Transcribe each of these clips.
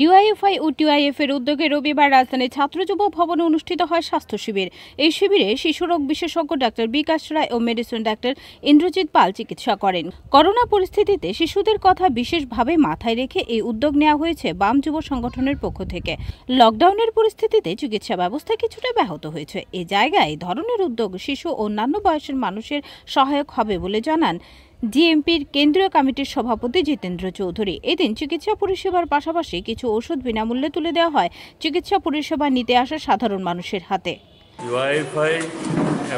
DYFI ও TYF এর উদ্যোগে রবিবার রাজধানীর ছাত্র যুব ভবনে অনুষ্ঠিত হয় স্বাস্থ্য শিবির। এই শিবিরে শিশুরোগ বিশেষজ্ঞ ডাক্তার বিকাশ রায় ও মেডিসিন ডাক্তার ইন্দ্রজিৎ পাল চিকিৎসা করেন। করোনা পরিস্থিতিতে শিশুদের কথা বিশেষভাবে মাথায় রেখে এই উদ্যোগ নেওয়া হয়েছে বাম যুব সংগঠনের পক্ষ থেকে। লকডাউনের পরিস্থিতিতে চিকিৎসা ব্যবস্থা কিছুটা ব্যাহত হয়েছে। এ জায়গায় ধরনের উদ্যোগ শিশু ও অন্যান্য বয়সের মানুষের সহায়ক হবে বলে জানান ডিএমপির কেন্দ্রীয় কমিটির সভাপতি জিতেন্দ্র চৌধুরী। এদিন চিকিৎসা পরিষেবার পাশাপাশি কিছু ওষুধ বিনামূল্যে তুলে দেওয়া হয়। চিকিৎসা পরিষেবা নিতে আসা সাধারণ মানুষের হাতে।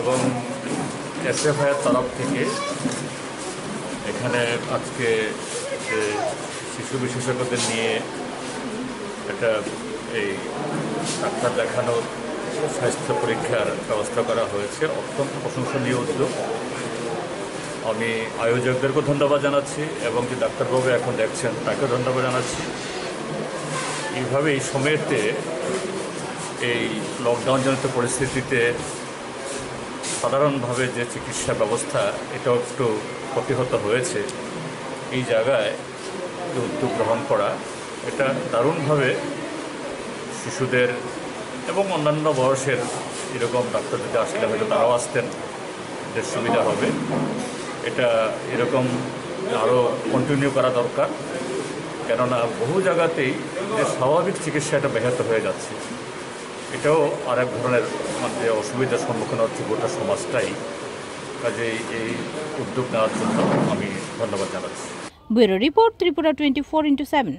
এবং তরফ থেকে এখানে আজকে শিশু বিশেষজ্ঞদের নিয়ে একটা এই ডাক্তার দেখানোর স্বাস্থ্য পরীক্ষার ব্যবস্থা করা হয়েছে। অত্যন্ত প্রশংসনীয় উদ্যোগ। আমি আয়োজকদেরকেও ধন্যবাদ জানাচ্ছি এবং যে ডাক্তারবাবু এখন দেখছেন, তাকেও ধন্যবাদ জানাচ্ছি। এইভাবে এই সময়েতে এই লকডাউনজনিত পরিস্থিতিতে সাধারণভাবে যে চিকিৎসা ব্যবস্থা, এটাও একটু প্রতিহত হয়েছে। এই জায়গায় যে উদ্যোগ গ্রহণ করা, এটা দারুণভাবে শিশুদের এবং অন্যান্য বয়সের এরকম ডাক্তার যদি আসলে হয়তো তারাও আসতেন সুবিধা হবে। এটা এরকম আরও কন্টিনিউ করা দরকার। কেননা বহু জায়গাতেই যে স্বাভাবিক চিকিৎসাটা ব্যাহত হয়ে যাচ্ছে, এটাও আরেক ধরনের মানে অসুবিধার সম্মুখীন হচ্ছে গোটা সমাজটাই। কাজে এই উদ্যোগ নেওয়ার জন্য আমি ধন্যবাদ জানাচ্ছি। Bureau report Tripura twenty four into seven.